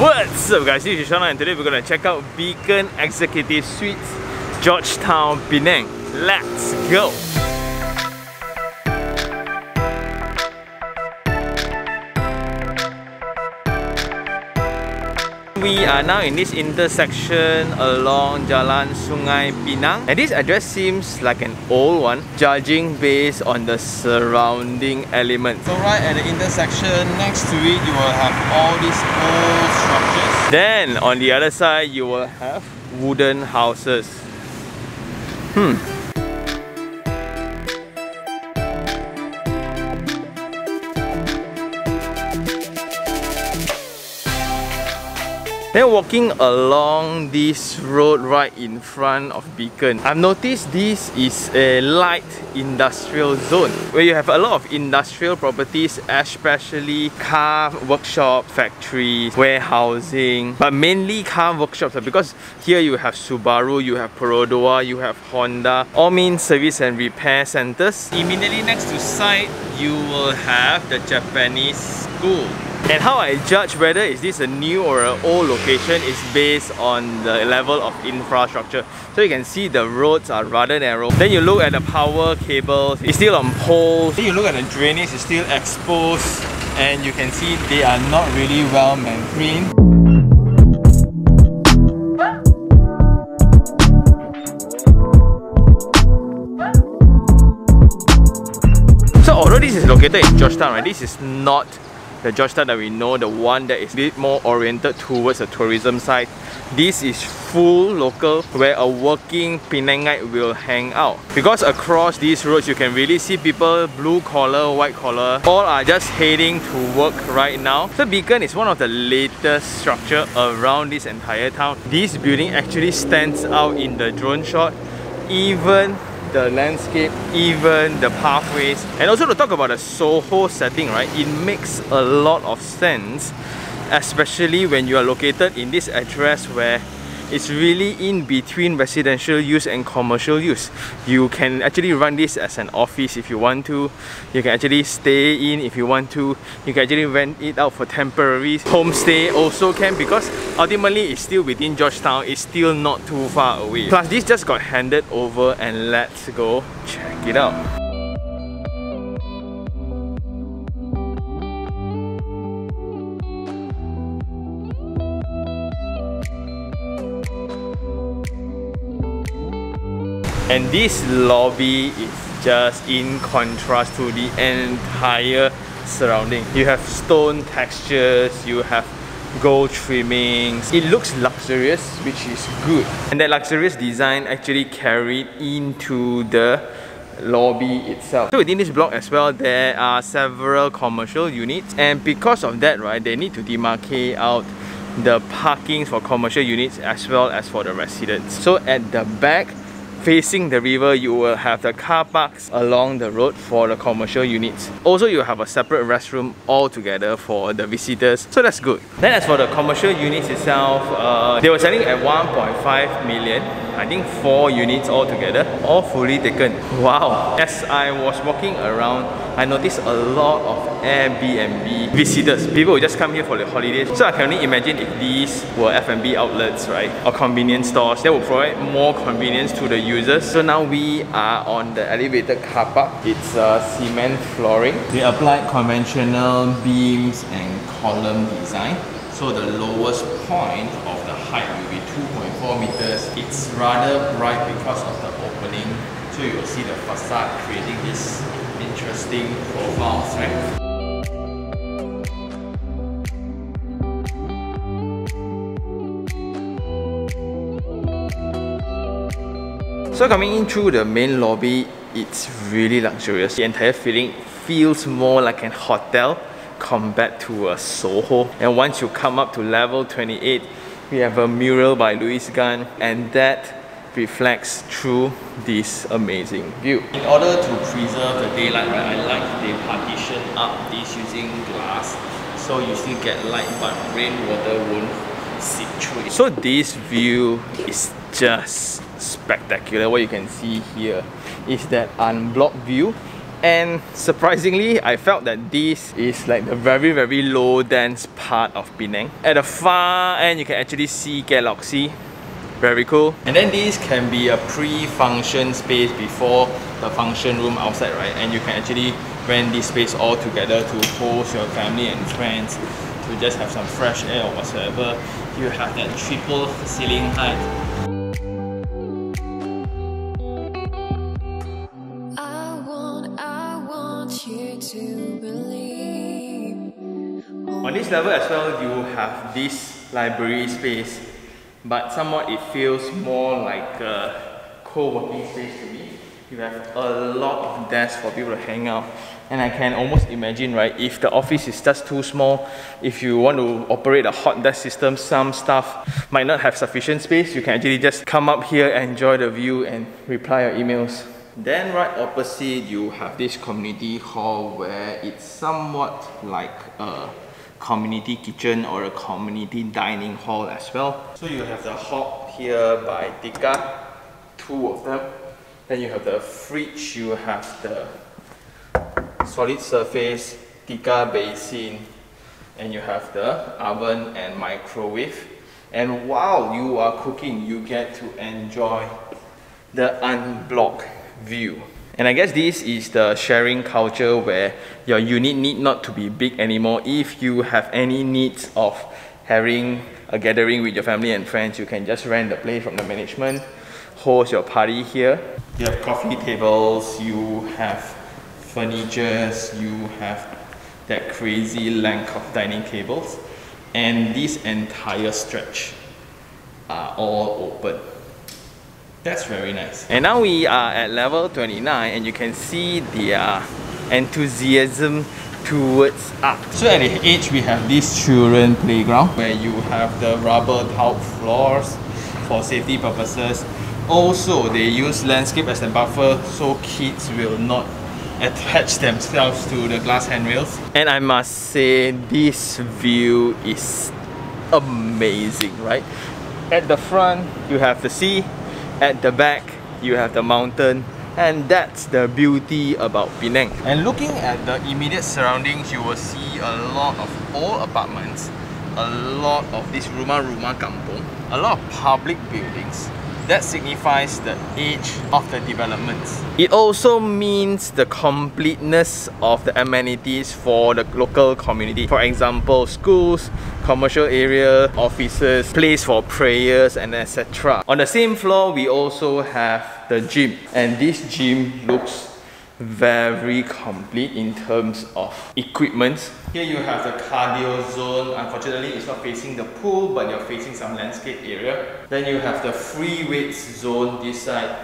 What's up guys, this is Sean Tan and today we're gonna check out Beacon Executive Suites, Georgetown, Penang. Let's go! We are now in this intersection along Jalan Sungai Pinang and this address seems like an old one judging based on the surrounding elements. So right at the intersection next to it you will have all these old structures. Then on the other side you will have wooden houses. Hmm. Then walking along this road right in front of Beacon, I've noticed this is a light industrial zone where you have a lot of industrial properties, especially car workshop, factories, warehousing, but mainly car workshops uh, because here you have Subaru, you have Perodua, you have Honda, all mean service and repair centers. Immediately next to site, you will have the Japanese school. And how I judge whether is this a new or an old location is based on the level of infrastructure. So you can see the roads are rather narrow. Then you look at the power cables, it's still on poles. Then you look at the drainage, it's still exposed. And you can see they are not really well maintained. So although this is located in Georgetown, right, this is not the Georgetown that we know, the one that is a bit more oriented towards the tourism side. This is full local where a working Penangite will hang out. Because across these roads you can really see people blue collar, white collar, all are just heading to work right now. The Beacon is one of the latest structure around this entire town. This building actually stands out in the drone shot even the landscape, even the pathways. And also to talk about the Soho setting, right? It makes a lot of sense, especially when you are located in this address where it's really in between residential use and commercial use. You can actually run this as an office if you want to. You can actually stay in if you want to. You can actually rent it out for temporary. Homestay also can because ultimately it's still within Georgetown. It's still not too far away. Plus this just got handed over and let's go check it out. And this lobby is just in contrast to the entire surrounding. You have stone textures, you have gold trimmings. It looks luxurious, which is good. And that luxurious design actually carried into the lobby itself. So within this block as well, there are several commercial units and because of that, right, they need to demarcate out the parkings for commercial units as well as for the residents. So at the back, facing the river you will have the car parks along the road for the commercial units. Also you have a separate restroom altogether for the visitors. So that's good. Then as for the commercial units itself uh, they were selling at 1.5 million I think four units altogether all fully taken wow as I was walking around I noticed a lot of Airbnb visitors people just come here for the holidays so I can only imagine if these were F&B outlets right or convenience stores that will provide more convenience to the users. So now we are on the elevated car park. It's uh, cement flooring. They applied conventional beams and column design. So the lowest point of the height will be 2.4 meters. It's rather bright because of the opening. So you will see the facade creating this interesting profile right? So coming in through the main lobby, it's really luxurious. The entire feeling feels more like an hotel compared to a Soho. And once you come up to level 28, we have a mural by Louis Gan and that reflects through this amazing view. In order to preserve the daylight, right, I like they partition up this using glass so you still get light but rainwater won't seep through it. So this view is just spectacular. What you can see here is that unblocked view And surprisingly, I felt that this is like the very very low dense part of Penang. At the far end, you can actually see Galaxy. Very cool. And then this can be a pre-function space before the function room outside, right? And you can actually rent this space all together to host your family and friends to just have some fresh air or whatsoever. You have that triple ceiling height this level as well, you have this library space, but somewhat it feels more like a co-working space to me. You have a lot of desks for people to hang out. And I can almost imagine, right, if the office is just too small, if you want to operate a hot desk system, some staff might not have sufficient space. You can actually just come up here, enjoy the view, and reply your emails. Then right opposite, you have this community hall where it's somewhat like a community kitchen or a community dining hall as well. So you have the hob here by Teka, two of them. Then you have the fridge, you have the solid surface Teka basin, and you have the oven and microwave. And while you are cooking, you get to enjoy the unblocked view. And I guess this is the sharing culture where your unit need not to be big anymore. If you have any needs of having a gathering with your family and friends, you can just rent the place from the management, host your party here. You have coffee tables, you have furnitures, you have that crazy length of dining tables, and this entire stretch are all open. That's very nice. And now we are at level 29 and you can see the uh, enthusiasm towards art. So at the edge we have this children playground where you have the rubber tiled floors for safety purposes. Also they use landscape as a buffer so kids will not attach themselves to the glass handrails. And I must say this view is amazing, right? At the front you have the sea at the back, you have the mountain and that's the beauty about Penang. And looking at the immediate surroundings, you will see a lot of old apartments, a lot of this rumah-rumah kampung, a lot of public buildings, that signifies the age of the developments. It also means the completeness of the amenities for the local community. For example, schools, commercial area, offices, place for prayers and etc. On the same floor, we also have the gym and this gym looks very complete in terms of equipment. Here you have the cardio zone. Unfortunately, it's not facing the pool, but you're facing some landscape area. Then you have the free weights zone this side.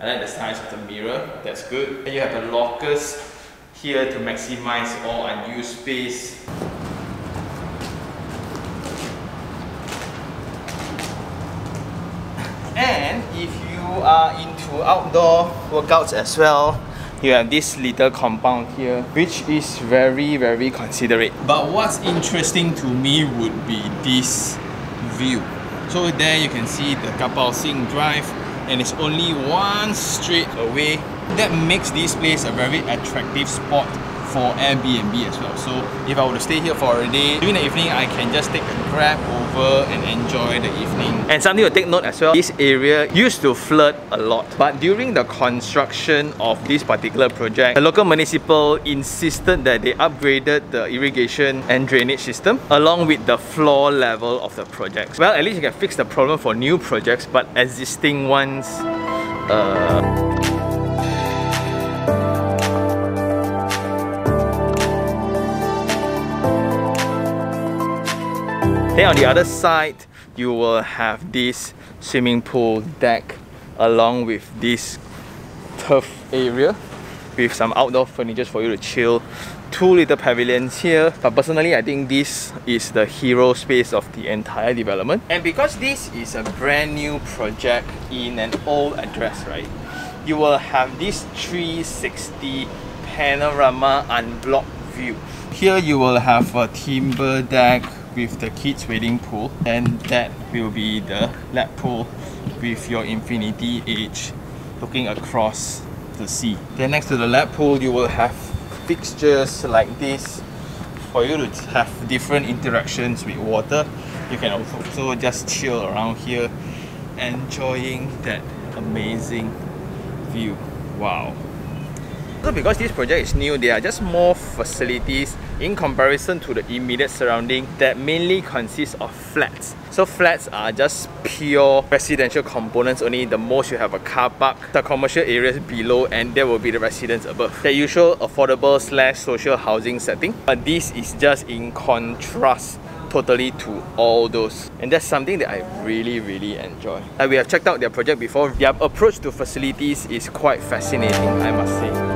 I like the size of the mirror, that's good. Then you have the lockers here to maximize all unused space. And if you are into outdoor workouts as well, you have this little compound here which is very very considerate. But what's interesting to me would be this view. So there you can see the Karpal Singh Drive and it's only one street away. That makes this place a very attractive spot for Airbnb as well. So if I were to stay here for a day, during the evening I can just take a grab over and enjoy the evening. And something to take note as well, this area used to flood a lot. But during the construction of this particular project, the local municipal insisted that they upgraded the irrigation and drainage system along with the floor level of the project. Well, at least you can fix the problem for new projects, but existing ones, uh, Then on the other side, you will have this swimming pool deck along with this turf area with some outdoor furniture for you to chill. Two little pavilions here, but personally I think this is the hero space of the entire development. And because this is a brand new project in an old address, right? You will have this 360 panorama unblocked view. Here you will have a timber deck with the kids wading pool and that will be the lap pool with your infinity edge looking across the sea. Then next to the lap pool, you will have fixtures like this for you to have different interactions with water. You can also just chill around here, enjoying that amazing view. Wow. So because this project is new, there are just more facilities in comparison to the immediate surrounding that mainly consists of flats. So flats are just pure residential components only. The most you have a car park, the commercial areas below and there will be the residents above. The usual affordable slash social housing setting. But this is just in contrast totally to all those and that's something that I really really enjoy. Like we have checked out their project before, their approach to facilities is quite fascinating I must say.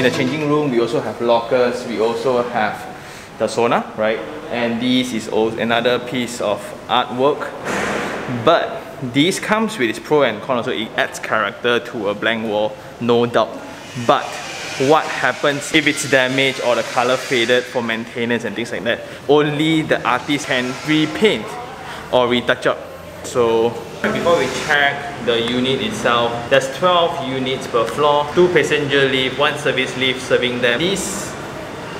In the changing room, we also have lockers, we also have the sauna, right? And this is also another piece of artwork. But this comes with its pro and con also. It adds character to a blank wall, no doubt. But what happens if it's damaged or the color faded for maintenance and things like that? Only the artist can repaint or retouch up. So before we check the unit itself, there's 12 units per floor, 2 passenger lift, 1 service lift serving them. This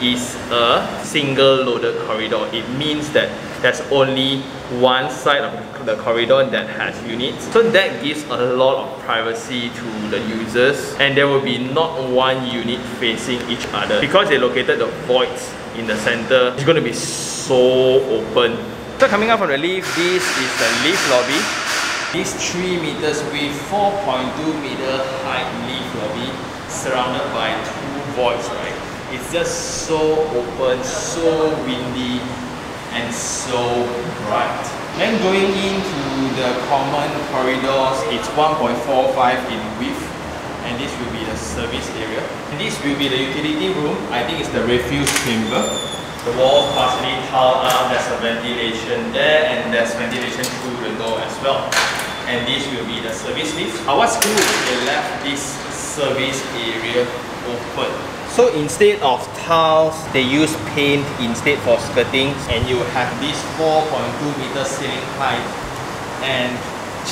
is a single loaded corridor. It means that there's only one side of the corridor that has units. So that gives a lot of privacy to the users and there will be not one unit facing each other. Because they located the voids in the center, it's going to be so open. So coming up from the lift, this is the lift lobby. This 3 meters width, 4.2 meter height lift lobby surrounded by two voids, right? It's just so open, so windy, and so bright. Then going into the common corridors, it's 1.45 in width, and this will be the service area. And this will be the utility room. I think it's the refuse chamber. The walls partially tiled up, there's a ventilation there, and there's ventilation through the door as well and this will be the service lift. Our school they left this service area open. So instead of tiles, they use paint instead for skirting and you have this 4.2 meter ceiling height and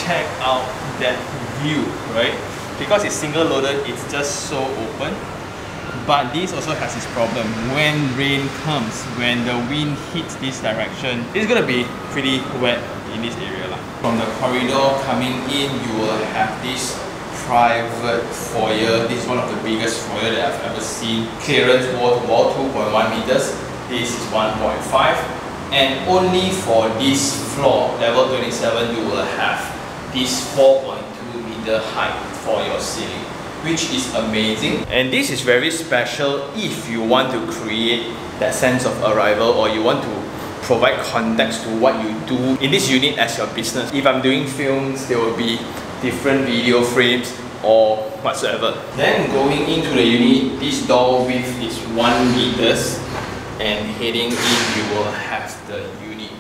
check out that view, right? Because it's single loaded, it's just so open. But this also has its problem. When rain comes, when the wind hits this direction, it's gonna be pretty wet in this area. From the corridor coming in, you will have this private foyer. This is one of the biggest foyer that I've ever seen. Clearance wall to wall 2.1 meters. This is 1.5. And only for this floor, level 27, you will have this 4.2 meter height for your ceiling which is amazing and this is very special if you want to create that sense of arrival or you want to provide context to what you do in this unit as your business. If I'm doing films, there will be different video frames or whatsoever. Then going into the unit, this door width is 1 meters and heading in you will have the unit.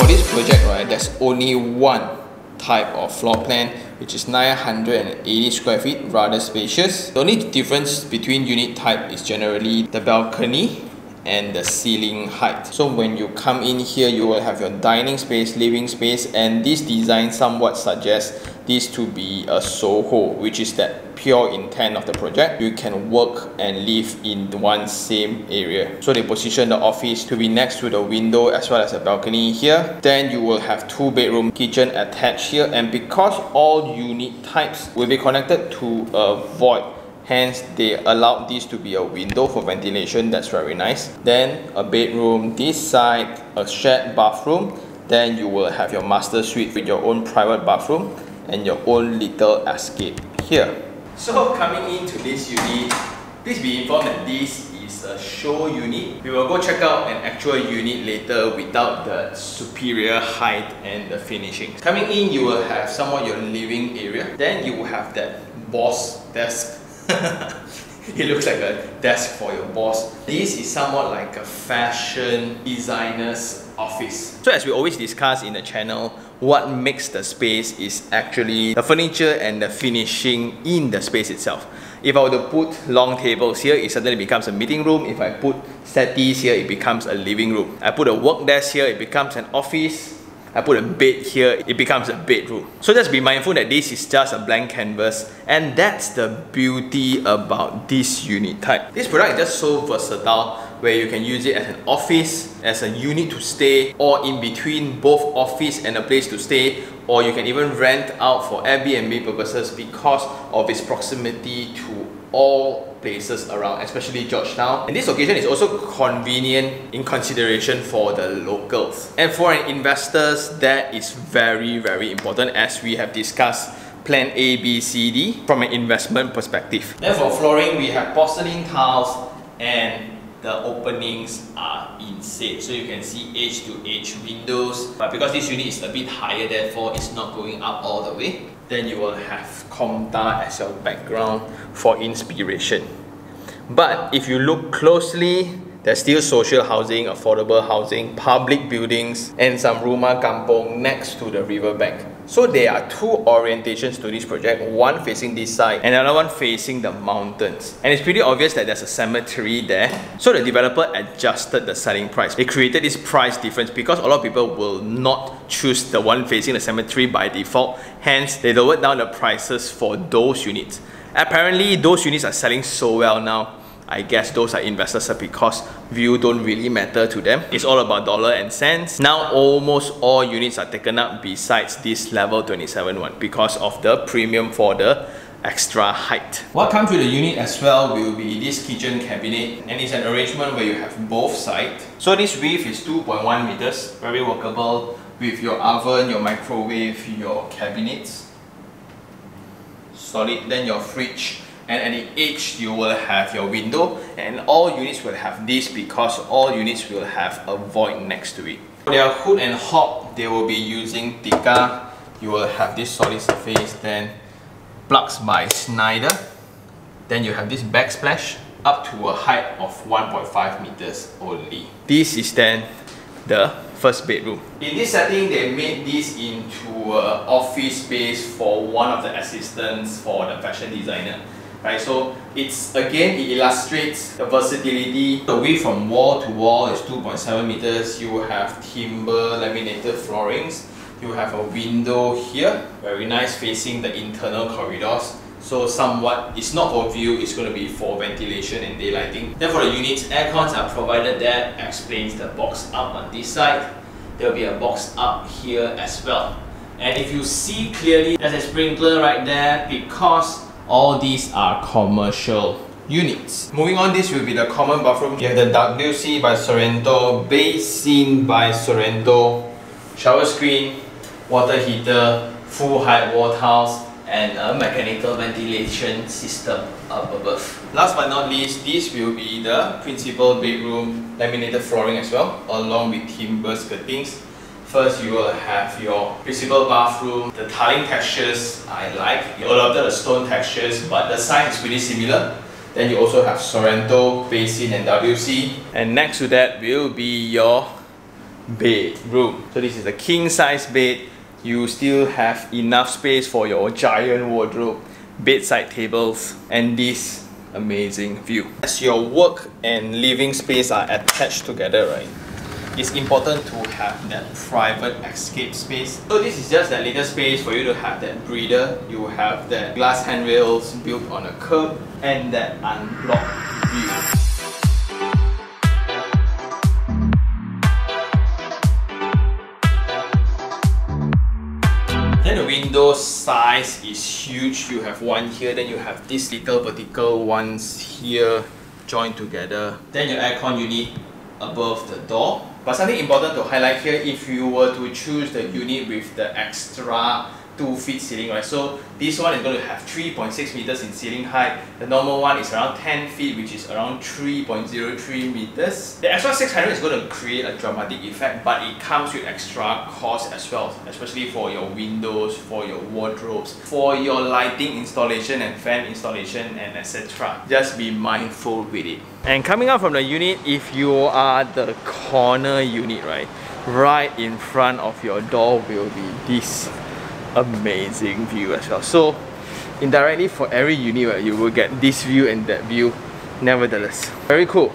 For this project, right, there's only one type of floor plan which is 980 square feet rather spacious. The only difference between unit type is generally the balcony and the ceiling height. So when you come in here, you will have your dining space, living space, and this design somewhat suggests this to be a Soho, which is that pure intent of the project. You can work and live in one same area. So they position the office to be next to the window as well as a balcony here. Then you will have two bedroom kitchen attached here and because all unit types will be connected to a void hence they allowed this to be a window for ventilation. That's very nice. Then a bedroom this side a shared bathroom. Then you will have your master suite with your own private bathroom and your own little escape here. So coming into this unit please be informed that this is a show unit. We will go check out an actual unit later without the superior height and the finishing. Coming in you will have somewhat your living area. Then you will have that boss desk it looks like a desk for your boss. This is somewhat like a fashion designer's office. So as we always discuss in the channel, what makes the space is actually the furniture and the finishing in the space itself. If I were to put long tables here, it suddenly becomes a meeting room. If I put settees here, it becomes a living room. I put a work desk here, it becomes an office. I put a bed here, it becomes a bedroom. So just be mindful that this is just a blank canvas and that's the beauty about this unit type. This product is just so versatile where you can use it as an office, as a unit to stay, or in between both office and a place to stay, or you can even rent out for Airbnb purposes because of its proximity to all places around, especially Georgetown. And this location is also convenient in consideration for the locals. And for an investors, that is very, very important as we have discussed plan A, B, C, D from an investment perspective. Then for flooring, we have porcelain tiles and the openings are insane. So you can see edge to edge windows. But because this unit is a bit higher, therefore it's not going up all the way. Then you will have Komtar as your background for inspiration. But if you look closely, there's still social housing, affordable housing, public buildings, and some rumah kampong next to the riverbank. So there are two orientations to this project, one facing this side and another one facing the mountains. And it's pretty obvious that there's a cemetery there. So the developer adjusted the selling price. They created this price difference because a lot of people will not choose the one facing the cemetery by default. Hence, they lowered down the prices for those units. Apparently, those units are selling so well now I guess those are investors uh, because view don't really matter to them. It's all about dollar and cents. Now almost all units are taken up besides this level 27 one because of the premium for the extra height. What comes with the unit as well will be this kitchen cabinet and it's an arrangement where you have both sides. So this width is 2.1 meters, very workable with your oven, your microwave, your cabinets. Solid, then your fridge and at the edge you will have your window and all units will have this because all units will have a void next to it. For their hood and hob, they will be using Teka. You will have this solid surface, then plugs by Schneider. Then you have this backsplash up to a height of 1.5 meters only. This is then the first bedroom. In this setting, they made this into an office space for one of the assistants for the fashion designer right? So it's again it illustrates the versatility. The width from wall to wall is 2.7 meters. You have timber laminated floorings. You have a window here, very nice facing the internal corridors. So somewhat, it's not for view, it's going to be for ventilation and daylighting. Then for the units, air cons are provided there, explains the box up on this side. There will be a box up here as well. And if you see clearly, there's a sprinkler right there because all these are commercial units. Moving on, this will be the common bathroom. You have the WC by Sorrento, basin by Sorrento, shower screen, water heater, full height wall tiles, and a mechanical ventilation system up above. Last but not least, this will be the principal bedroom laminated flooring as well, along with timber skirtings First, you will have your principal bathroom. The tiling textures I like. You adopted the stone textures, but the size is pretty similar. Then you also have Sorrento, Basin and WC. And next to that will be your bedroom. So this is a king size bed. You still have enough space for your giant wardrobe, bedside tables, and this amazing view. As your work and living space are attached together, right? It's important to have that private escape space. So this is just that little space for you to have that breather. You have that glass handrails built on a curb and that unblocked view. Then the window size is huge. You have one here, then you have this little vertical ones here joined together. Then your aircon unit above the door. But something important to highlight here, if you were to choose the unit with the extra 2 feet ceiling, right? So this one is going to have 3.6 meters in ceiling height. The normal one is around 10 feet, which is around 3.03 meters. The extra 600 is going to create a dramatic effect, but it comes with extra cost as well, especially for your windows, for your wardrobes, for your lighting installation and fan installation and etc. Just be mindful with it. And coming out from the unit, if you are the corner unit, right? right in front of your door will be this amazing view as well. So indirectly for every unit you will get this view and that view nevertheless. Very cool.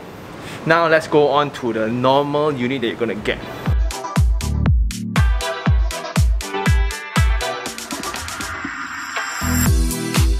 Now let's go on to the normal unit that you're gonna get.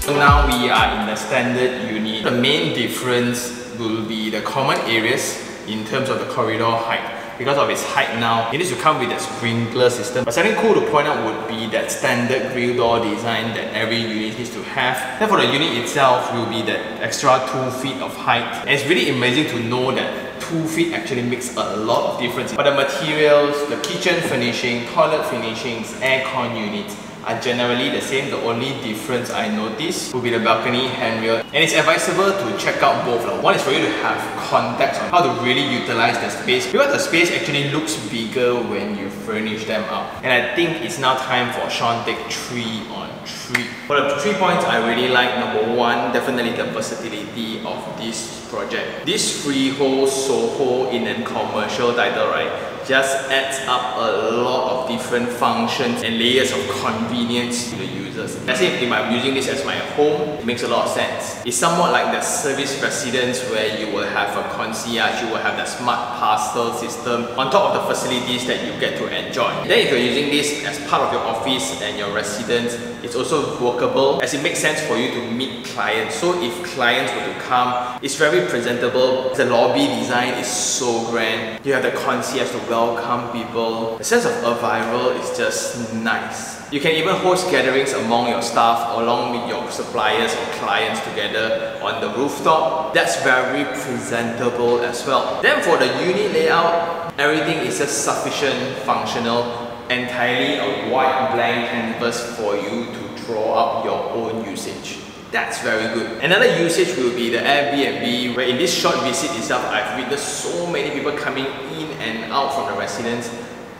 So now we are in the standard unit. The main difference will be the common areas in terms of the corridor height because of its height now, it needs to come with a sprinkler system. But something cool to point out would be that standard grill door design that every unit needs to have. Then for the unit itself will be that extra 2 feet of height. And it's really amazing to know that 2 feet actually makes a lot of difference. But the materials, the kitchen finishing, toilet finishings, aircon units, are generally the same. The only difference I notice will be the balcony handrail. And it's advisable to check out both. One is for you to have context on how to really utilize the space because the space actually looks bigger when you furnish them up. And I think it's now time for Sean take 3 on 3. For the 3 points I really like, number 1, definitely the versatility of this project. This freehold Soho in a commercial title, right? just adds up a lot of different functions and layers of convenience to the users. Let's say if I'm using this as my home, it makes a lot of sense. It's somewhat like the service residence where you will have a concierge, you will have the smart parcel system on top of the facilities that you get to enjoy. Then if you're using this as part of your office and your residence, it's also workable as it makes sense for you to meet clients. So if clients were to come, it's very presentable. The lobby design is so grand. You have the concierge to welcome people. The sense of arrival is just nice. You can even host gatherings among your staff along with your suppliers or clients together on the rooftop. That's very presentable as well. Then for the unit layout, everything is just sufficient, functional, entirely a white blank canvas for you to draw up your own usage. That's very good. Another usage will be the Airbnb, where in this short visit itself, I've witnessed so many people coming in and out from the residence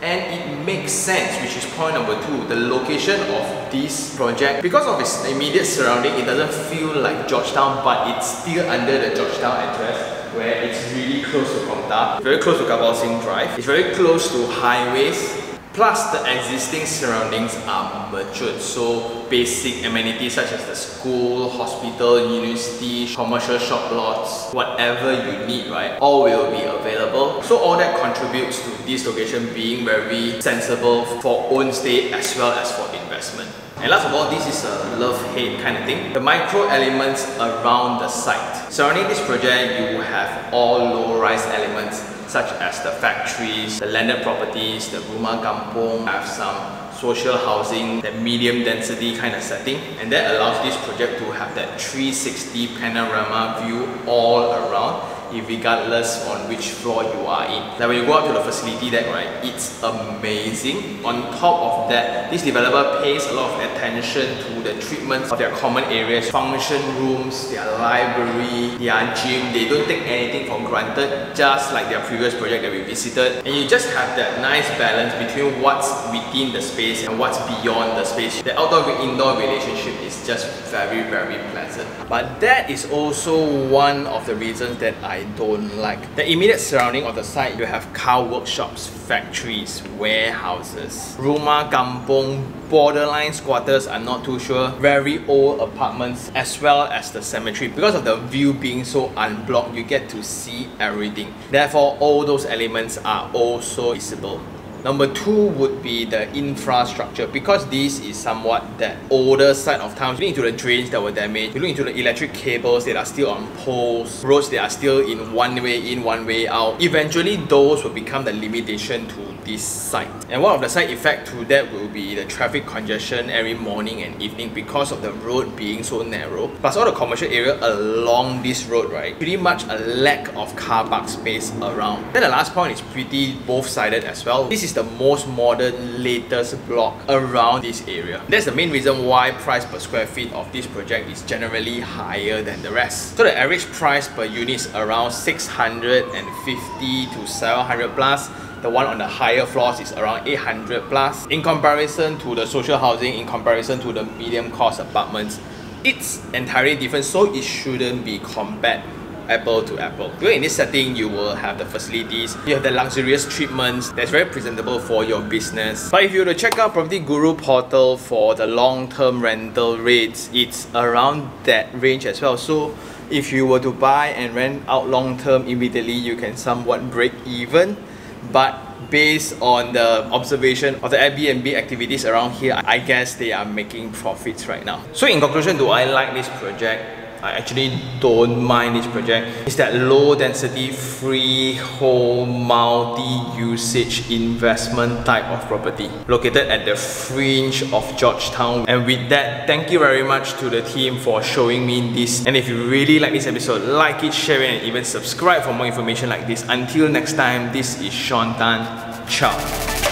and it makes sense which is point number two the location of this project because of its immediate surrounding it doesn't feel like Georgetown but it's still under the Georgetown address where it's really close to Komtar very close to Karpal Singh Drive it's very close to highways Plus, the existing surroundings are matured, so basic amenities such as the school, hospital, university, commercial shop lots, whatever you need, right, all will be available. So all that contributes to this location being very sensible for own stay as well as for investment. And last of all, this is a love-hate kind of thing. The micro elements around the site. Surrounding this project, you will have all low-rise elements such as the factories, the landed properties, the rumah kampung, have some social housing, that medium density kind of setting. And that allows this project to have that 360 panorama view all around regardless on which floor you are in. Like when you go up to the facility deck, right, it's amazing. On top of that, this developer pays a lot of attention to the treatment of their common areas, function rooms, their library, their gym. They don't take anything for granted, just like their previous project that we visited. And you just have that nice balance between what's within the space and what's beyond the space. The outdoor-indoor relationship is just very, very pleasant. But that is also one of the reasons that I I don't like. The immediate surrounding of the site, you have car workshops, factories, warehouses, rumah kampung, borderline squatters, I'm not too sure, very old apartments, as well as the cemetery. Because of the view being so unblocked, you get to see everything. Therefore, all those elements are also visible. Number two would be the infrastructure because this is somewhat that older side of town. You look into the drains that were damaged, you look into the electric cables that are still on poles, roads that are still in one way in, one way out. Eventually those will become the limitation to this site. And one of the side effect to that will be the traffic congestion every morning and evening because of the road being so narrow. Plus all the commercial area along this road, right, pretty much a lack of car park space around. Then the last point is pretty both-sided as well. This is the most modern, latest block around this area. That's the main reason why price per square feet of this project is generally higher than the rest. So the average price per unit is around 650 to 700 plus the one on the higher floors is around 800 plus. In comparison to the social housing, in comparison to the medium cost apartments, it's entirely different so it shouldn't be compared apple to apple. Because in this setting, you will have the facilities, you have the luxurious treatments that's very presentable for your business. But if you were to check out Property Guru portal for the long-term rental rates, it's around that range as well. So if you were to buy and rent out long-term immediately, you can somewhat break even. But based on the observation of the Airbnb activities around here, I guess they are making profits right now. So in conclusion, do I like this project? I actually don't mind this project. It's that low density freehold multi-usage investment type of property located at the fringe of Georgetown. And with that, thank you very much to the team for showing me this. And if you really like this episode, like it, share it, and even subscribe for more information like this. Until next time, this is Sean Tan. Ciao.